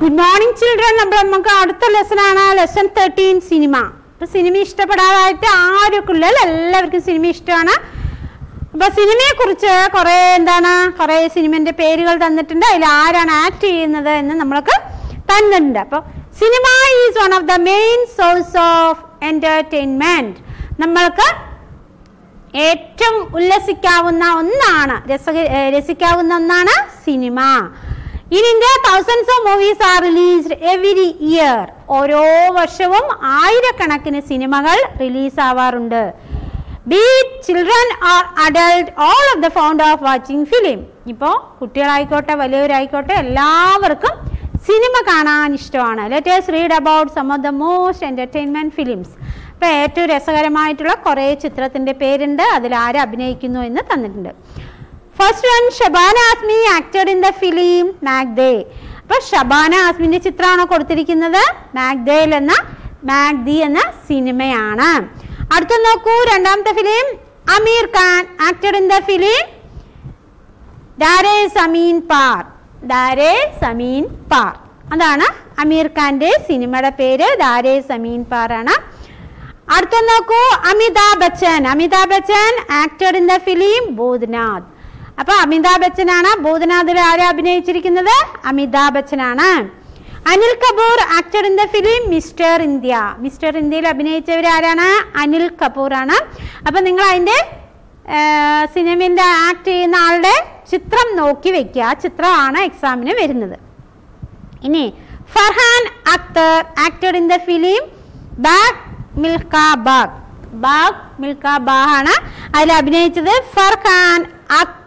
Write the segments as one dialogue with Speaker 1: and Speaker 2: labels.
Speaker 1: Good morning children നമ്മൾ നമുക്ക് അടുത്ത ലെസൺ ആണ്. ലെസൺ തേർട്ടീൻ സിനിമ അപ്പൊ സിനിമ ഇഷ്ടപ്പെടാതായിട്ട് ആരൊക്കെ ഉള്ള എല്ലാവർക്കും സിനിമ ഇഷ്ടമാണ്. അപ്പൊ സിനിമയെ കുറിച്ച് കുറെ എന്താണ്? കുറെ സിനിമന്റെ പേരുകൾ തന്നിട്ടുണ്ട്. അതിൽ ആരാണ് ആക്ട് ചെയ്യുന്നത് എന്ന് നമ്മൾക്ക് തന്നിട്ടുണ്ട്. അപ്പൊ cinema is one of the main source of entertainment നമ്മൾക്ക് ഏറ്റവും ഉല്ലസിക്കാവുന്ന ഒന്നാണ്. രസ രസിക്കാവുന്ന ഒന്നാണ് cinema in India thousands of movies are released every year ഓരോ വർഷവും ആയിരക്കണക്കിന് സിനിമകൾ release ആവാറുണ്ട്. Be children are adult all of the found of watching film ഇപ്പോൾ കുട്ടികളായിക്കോട്ടെ വലിയവരായിക്കോട്ടെ എല്ലാവർക്കും സിനിമ കാണാൻ ഇഷ്ടമാണ്. Let's read about some of the most entertainment films അപ്പോൾ ഏറ്റവും രസകരമായിട്ടുള്ള കുറേ ചിത്രത്തിന്റെ പേരുണ്ട്. അതിൽ ആര് അഭിനയിക്കുന്നു എന്ന് തന്നിട്ടുണ്ട്. First one Shabana Azmi acted in the film മാഗ്ദേ അപ്പൊ ഷബാന ആസ്മിന്റെ ചിത്രമാണോ കൊടുത്തിരിക്കുന്നത്? മാഗ്ദേൽ എന്ന മാഗ്ദി എന്ന സിനിമയാണ് അടുത്ത നോക്കൂ രണ്ടാമത്തെ film Aamir Khan acted in the film Taare Zameen Par Taare Zameen Par അതാണ് അമീർ ഖാന്റെ സിനിമയുടെ പേര് ദാരേ സമീൻ പാർ ആണ്. അടുത്ത നോക്കൂ Amitabh Bachchan Amitabh Bachchan actor in the film Bhoothnath അപ്പൊ അമിതാഭ് ബച്ചനാണ് ഭൂതനാഥിൽ ആരെ അഭിനയിച്ചിരിക്കുന്നത്? Amitabh ബച്ചനാണ് Anil Kapoor actor in the film mister India. Mister ഇന്ത്യയിൽ അഭിനയിച്ചവർ ആരാണ്? അനിൽ കപൂർ ആണ് അപ്പൊ നിങ്ങൾ അതിന്റെ സിനിമന്റെ ആക്ട് ചെയ്യുന്ന ആളുടെ ചിത്രം നോക്കി വെക്കുക. ആ ചിത്രമാണ് എക്സാമിന് വരുന്നത്. ഇനി Farhan Akhtar actor in the film Bhaag Milkha Bhaag Bhaag Milkha Bhaag ആണ് അതിൽ അഭിനയിച്ചത് ഫർഹാൻ അക്തർ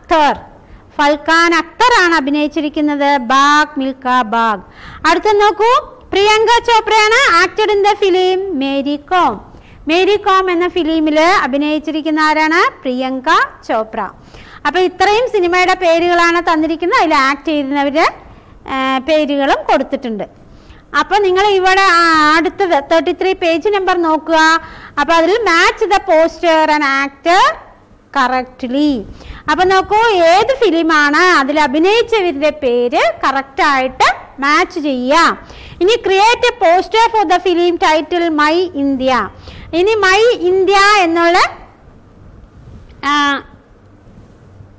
Speaker 1: ഫൽഖാൻ അക്തർ ആണ് അഭിനയിച്ചിരിക്കുന്നത്. ബാഗ് മിൽക്ക ബാഗ്. അടുത്ത നോക്കൂ. Priyanka ചോപ്രയാണ് acted in the film Mary Kom. Mary Kom എന്ന ഫിലിമിൽ അഭിനയിച്ചിരിക്കുന്ന ആരാണ്? പ്രിയങ്ക ചോപ്ര. അപ്പൊ ഇത്രയും സിനിമയുടെ പേരുകളാണ് തന്നിരിക്കുന്നത്. അതിൽ ആക്ട് ചെയ്യുന്നവരുടെ പേരുകളും കൊടുത്തിട്ടുണ്ട്. അപ്പൊ നിങ്ങൾ ഇവിടെ അടുത്തത് തേർട്ടി ത്രീ പേജ് നമ്പർ നോക്കുക. അപ്പൊ അതിൽ match the poster and actor correctly അപ്പൊ നോക്കൂ ഏത് ഫിലിമാണ് അതിൽ അഭിനയിച്ചവരുടെ പേര് കറക്റ്റ് ആയിട്ട് മാച്ച് ചെയ്യാം ഇനി create poster for the film title my India ഇനി മൈ ഇന്ത്യ എന്നുള്ള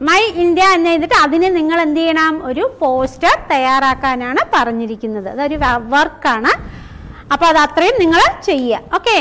Speaker 1: മൈ ഇന്ത്യ എന്ന് എഴുതിട്ട് അതിന് നിങ്ങൾ എന്ത് ചെയ്യണം? ഒരു പോസ്റ്റർ തയ്യാറാക്കാനാണ് പറഞ്ഞിരിക്കുന്നത്. അതൊരു വർക്കാണ് അപ്പോൾ അത് അത്രയും നിങ്ങൾ ചെയ്യുക. ഓക്കെ